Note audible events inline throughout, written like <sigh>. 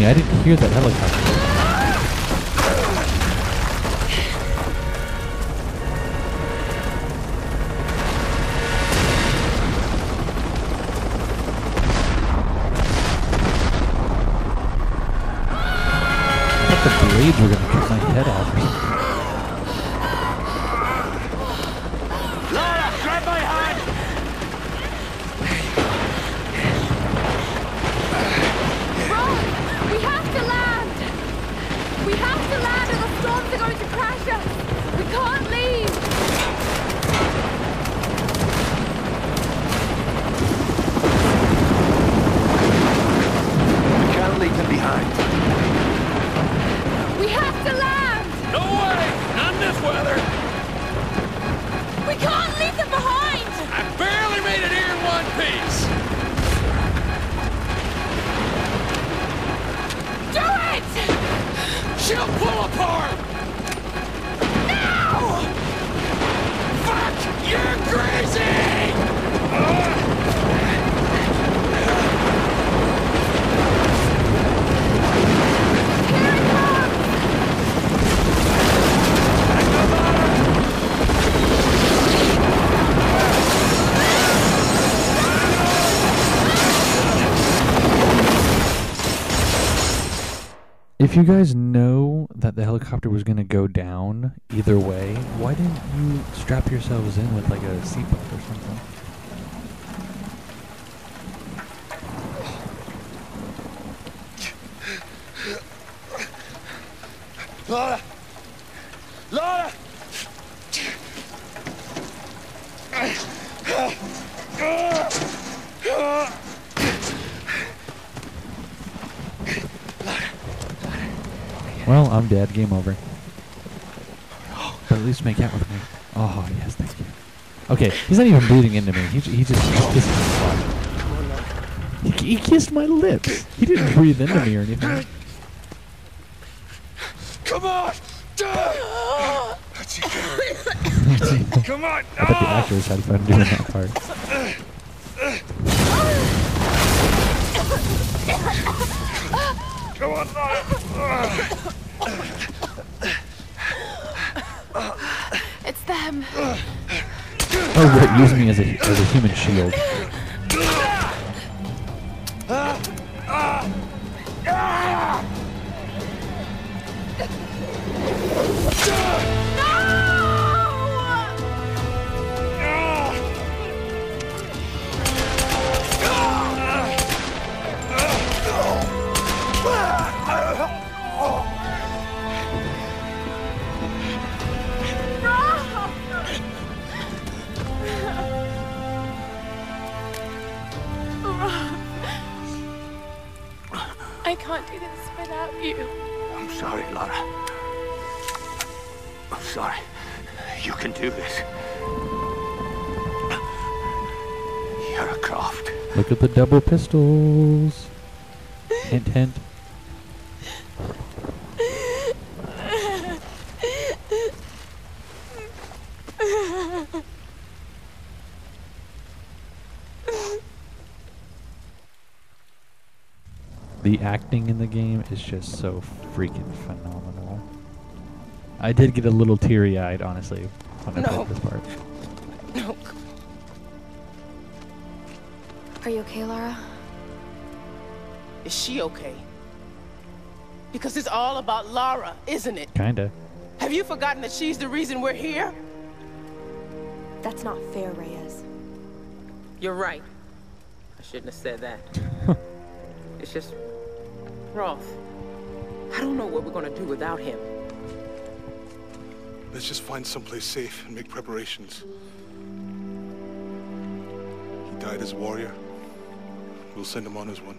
funny. I didn't hear that helicopter. The blades were gonna cut my head off. If you guys know that the helicopter was gonna go down either way, why didn't you strap yourselves in with like a seatbelt or something? Lara! Lara! Ah! Ah! Ah! Well, I'm dead. Game over. But at least make out with me. Oh yes, thank you. Okay, he's not even breathing into me. He, he just he's kissing my lips. He, he kissed my lips. He didn't breathe into me or anything. Come on! Come on! I bet the actors had fun doing that part. Ah! Come on! It's them! Oh, use me as a as a human shield. I can't do this without you. I'm sorry, Lara. I'm sorry. You can do this. You're a Croft. Look at the double pistols. Hint, hint. The acting in the game is just so freaking phenomenal. I did get a little teary eyed, honestly, when I No. played this part. <laughs> No. Are you okay, Lara? Is she okay? Because it's all about Lara, isn't it? Kinda. Have you forgotten that she's the reason we're here? That's not fair, Reyes. You're right. I shouldn't have said that. <laughs> it's just. Roth. I don't know what we're gonna do without him. Let's just find someplace safe and make preparations. He died as a warrior. We'll send him on as one.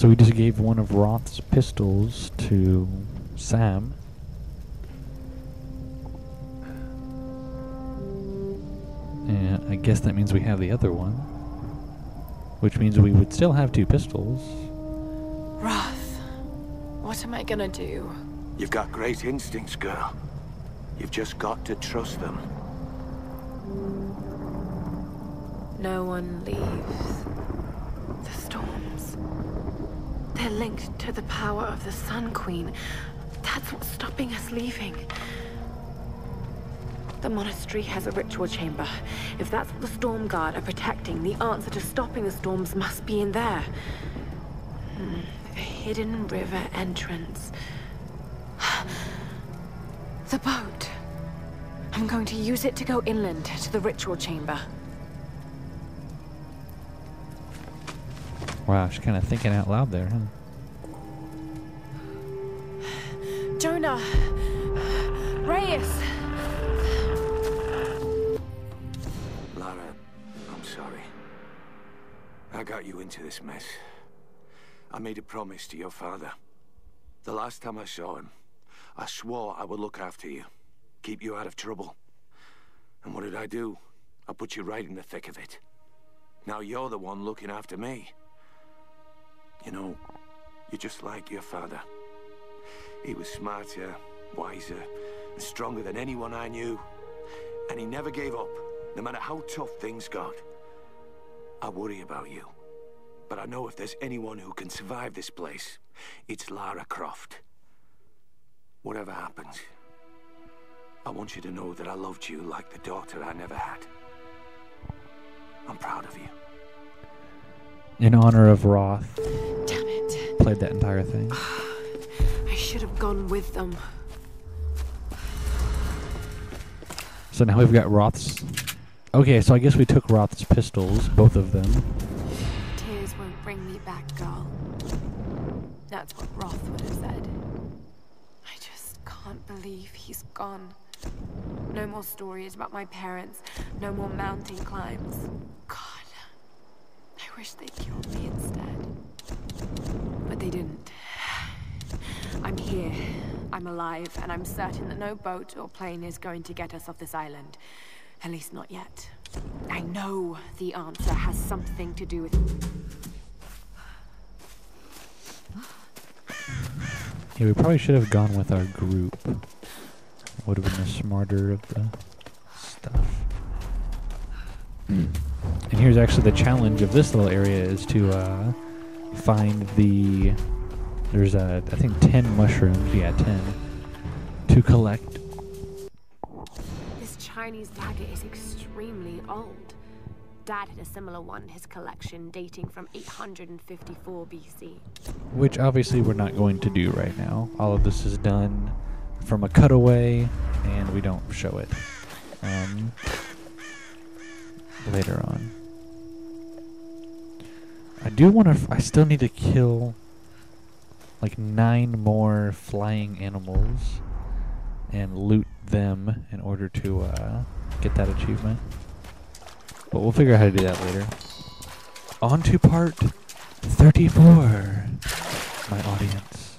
So we just gave one of Roth's pistols to Sam. And I guess that means we have the other one. Which means we would still have two pistols. Roth, what am I gonna do? You've got great instincts, girl. You've just got to trust them. No one leaves. Storms. They're linked to the power of the Sun Queen. That's what's stopping us leaving. The monastery has a ritual chamber. If that's what the Storm Guard are protecting, the answer to stopping the storms must be in there. Hmm, hidden river entrance. <sighs> The boat. I'm going to use it to go inland to the ritual chamber. Wow, she's kind of thinking out loud there, huh? Jonah! Reyes! Lara, I'm sorry. I got you into this mess. I made a promise to your father. The last time I saw him, I swore I would look after you, keep you out of trouble. And what did I do? I put you right in the thick of it. Now you're the one looking after me. You know, you're just like your father. He was smarter, wiser, and stronger than anyone I knew. And he never gave up, no matter how tough things got. I worry about you. But I know if there's anyone who can survive this place, it's Lara Croft. Whatever happens, I want you to know that I loved you like the daughter I never had. I'm proud of you. In honor of Roth, Damn it. played that entire thing. <sighs> I should have gone with them. So now we've got Roth's. Okay, so I guess we took Roth's pistols, both of them. Tears won't bring me back, girl. That's what Roth would have said. I just can't believe he's gone. No more stories about my parents. No more mountain climbs. God. I wish they killed me instead. But they didn't. I'm here. I'm alive, and I'm certain that no boat or plane is going to get us off this island. At least not yet. I know the answer has something to do with... Yeah, we probably should have gone with our group. Would have been the smarter of the stuff. and here's actually the challenge of this little area is to uh, find the. There's uh, I think ten mushrooms. Yeah, ten. To collect. This Chinese dagger is extremely old. Dad had a similar one in his collection dating from 854 BC. Which obviously we're not going to do right now. All of this is done from a cutaway, and we don't show it um, later on. I do want to. F- I still need to kill like nine more flying animals and loot them in order to uh, get that achievement. But we'll figure out how to do that later. On to part 34, my audience.